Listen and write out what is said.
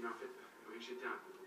mais en fait, oui, j'étais un peu